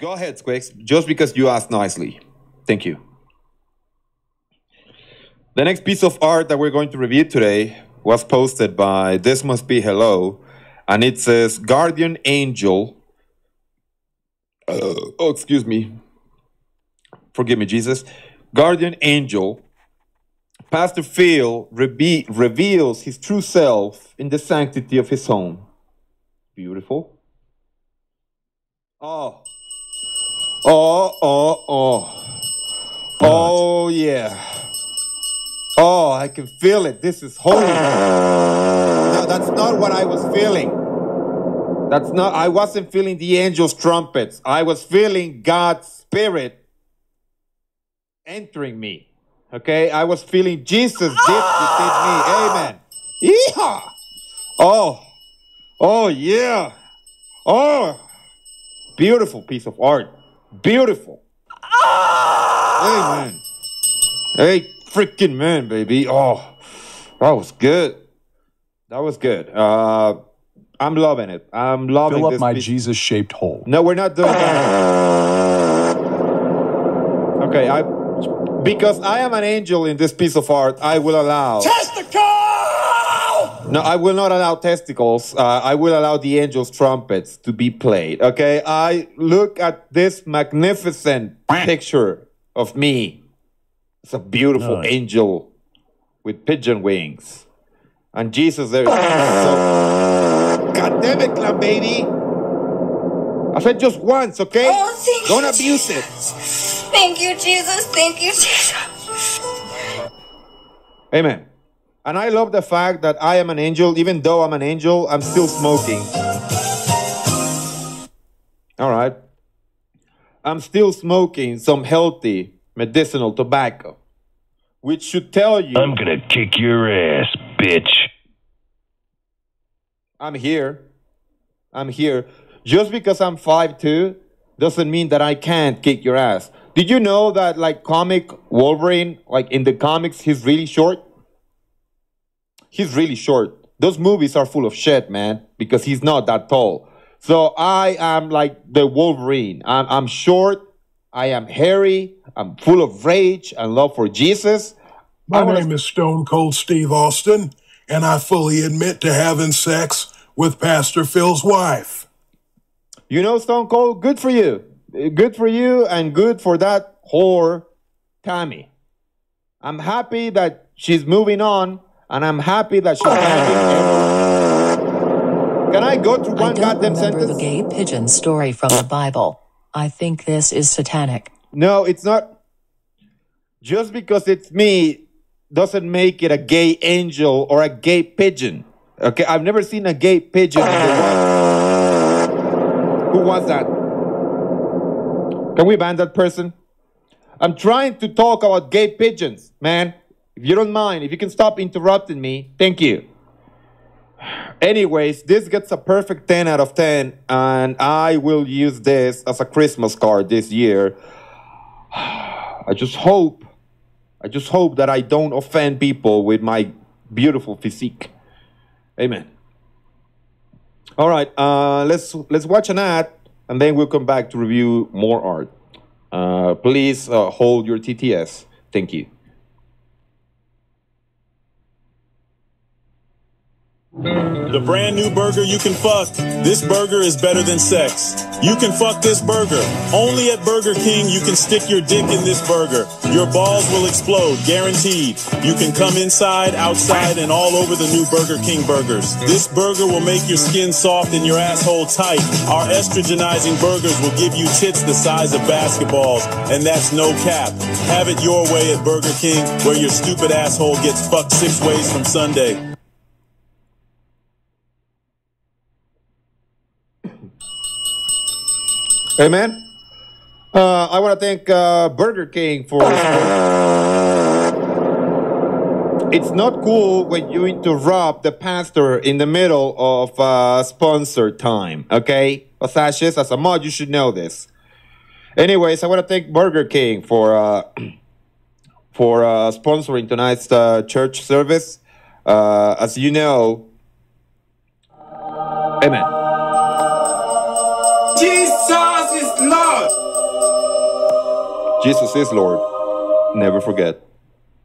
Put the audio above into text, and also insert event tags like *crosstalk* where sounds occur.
Go ahead, Squix, just because you asked nicely. Thank you. The next piece of art that we're going to review today was posted by This Must Be Hello, and it says Guardian Angel. Uh, oh, excuse me. Forgive me, Jesus. Guardian Angel. Pastor Phil rebe- reveals his true self in the sanctity of his home. Beautiful. Oh. Oh, oh, oh. Oh, yeah. Oh, I can feel it. This is holy. No, that's not what I was feeling. That's not, I wasn't feeling the angel's trumpets. I was feeling God's spirit entering me. Okay? I was feeling Jesus did within me. Amen. Yeehaw! Oh, oh, yeah. Oh, beautiful piece of art. Beautiful. Amen. Hey, freaking man, baby. Oh, that was good. That was good. Uh, I'm loving it. I'm loving Fill up this my piece- Jesus shaped hole. No, we're not doing that. Okay, I because I am an angel in this piece of art, I will allow. No, I will not allow testicles. Uh, I will allow the angel's trumpets to be played. Okay, I look at this magnificent picture of me. It's a beautiful Nice. angel with pigeon wings, and Jesus there. So, God damn it, club baby! I said just once, okay? Oh, thank Don't you, abuse it. Thank you, Jesus. Thank you, Jesus. Amen. And I love the fact that I am an angel, even though I'm an angel, I'm still smoking. All right. I'm still smoking some healthy medicinal tobacco, which should tell you I'm gonna kick your ass, bitch. I'm here. I'm here. Just because I'm 5'2 doesn't mean that I can't kick your ass. Did you know that, like, comic Wolverine, like in the comics, he's really short? He's really short. Those movies are full of shit, man, because he's not that tall. So I am like the Wolverine. I'm, I'm short. I am hairy. I'm full of rage and love for Jesus. My wanna- name is Stone Cold Steve Austin, and I fully admit to having sex with Pastor Phil's wife. You know, Stone Cold, good for you. Good for you and good for that whore, Tammy. I'm happy that she's moving on and I'm happy that she's. Can I go I one don't goddamn remember sentence? the gay pigeon story from the Bible. I think this is satanic. No, it's not. Just because it's me doesn't make it a gay angel or a gay pigeon. Okay, I've never seen a gay pigeon. in the wild. Who was that? Can we ban that person? I'm trying to talk about gay pigeons, man. If you don't mind, if you can stop interrupting me, thank you. Anyways, this gets a perfect 10 out of 10, and I will use this as a Christmas card this year. *sighs* I just hope, I just hope that I don't offend people with my beautiful physique. Amen. All right, uh, let's let's watch an ad, and then we'll come back to review more art. Uh, please uh, hold your TTS. Thank you. The brand new burger you can fuck. This burger is better than sex. You can fuck this burger. Only at Burger King you can stick your dick in this burger. Your balls will explode, guaranteed. You can come inside, outside, and all over the new Burger King burgers. This burger will make your skin soft and your asshole tight. Our estrogenizing burgers will give you tits the size of basketballs, and that's no cap. Have it your way at Burger King, where your stupid asshole gets fucked six ways from Sunday. Amen. Uh, I want to thank uh, Burger King for. *laughs* It's not cool when you interrupt the pastor in the middle of uh, sponsor time, okay? Osaches, as a mod, you should know this. Anyways, I want to thank Burger King for uh, *clears throat* for uh, sponsoring tonight's uh, church service. Uh, as you know, Amen. Jesus is Lord. Jesus is Lord. Never forget.